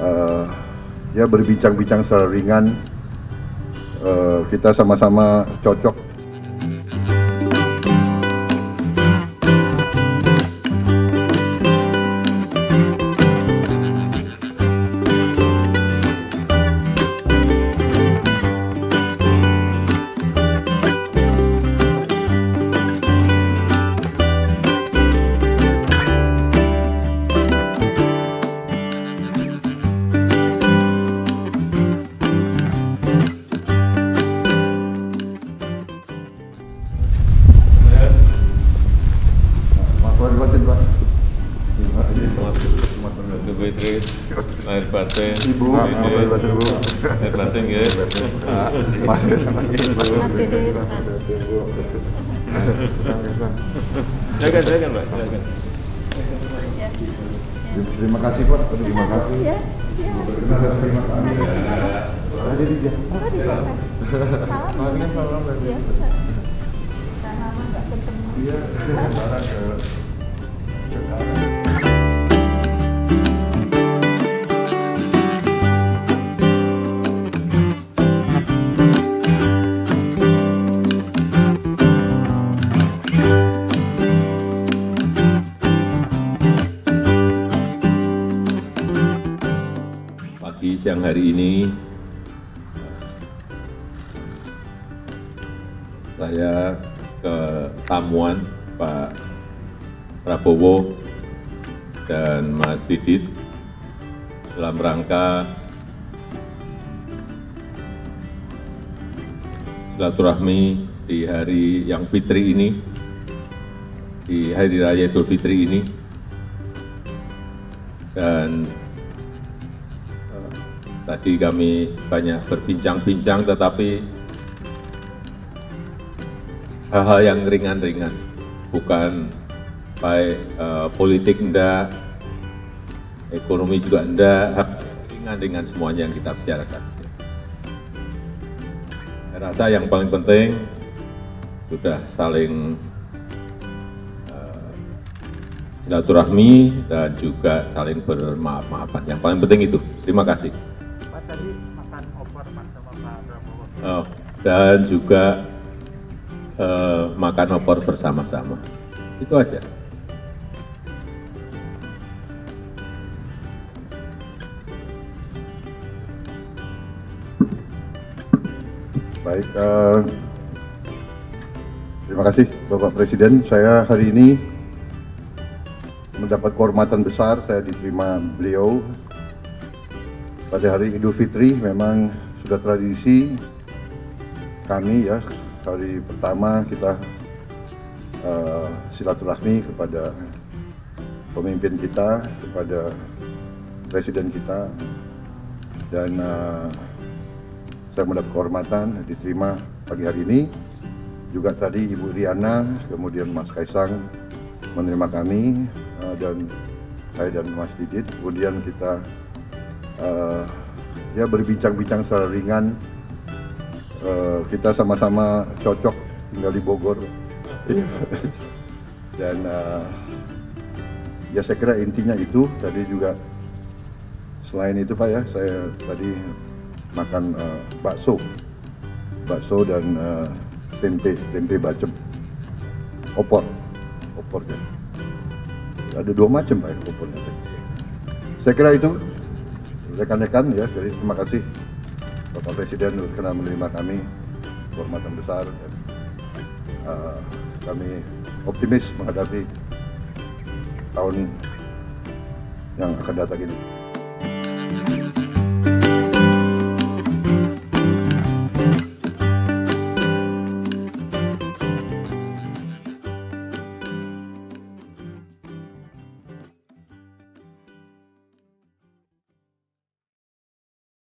uh, ya berbincang-bincang secara ringan. Uh, kita sama-sama cocok Fitri, lahir batin. Ibu, maaf lahir batin Bu. Lahir batin ya. Mas Mas Didit. Silakan, silakan Mbak, silakan. Terima kasih Pak. Terima kasih. Ya, ya. Terima kasih. Ada di dia. Oh, di sana. Salam. Ini salam dari siang hari ini. Saya ke tamuan Pak Prabowo dan Mas Didit dalam rangka silaturahmi di hari yang fitri ini, di hari raya Idul Fitri ini, dan tadi kami banyak berbincang-bincang, tetapi hal-hal yang ringan-ringan, bukan baik eh, politik enggak, ekonomi juga enggak, ringan-ringan semuanya yang kita bicarakan. Saya rasa yang paling penting sudah saling eh, silaturahmi dan juga saling bermaaf-maafan. Yang paling penting itu. Terima kasih. Oh, dan juga eh, makan opor bersama-sama. Itu aja. Baik, eh, terima kasih Bapak Presiden. Saya hari ini mendapat kehormatan besar saya diterima beliau pada hari Idul Fitri. Memang sudah tradisi kami ya hari pertama kita eh, silaturahmi kepada pemimpin kita, kepada presiden kita dan eh, saya mendapat kehormatan diterima pagi hari ini. Juga tadi Ibu Riana, kemudian Mas Kaisang menerima kami eh, dan saya dan Mas Didit. Kemudian kita eh, ya berbincang-bincang secara ringan. Eh, kita sama-sama cocok tinggal di Bogor. dan eh, ya saya kira intinya itu. Tadi juga selain itu Pak ya saya tadi makan eh, bakso. Bakso dan eh, tempe tempe bacem. Opor opor kan ada dua macam pak ya, opornya saya kira itu rekan-rekan ya jadi terima kasih. Bapak presiden kena menerima kami kehormatan besar. Dan eh, kami optimis menghadapi tahun yang akan datang ini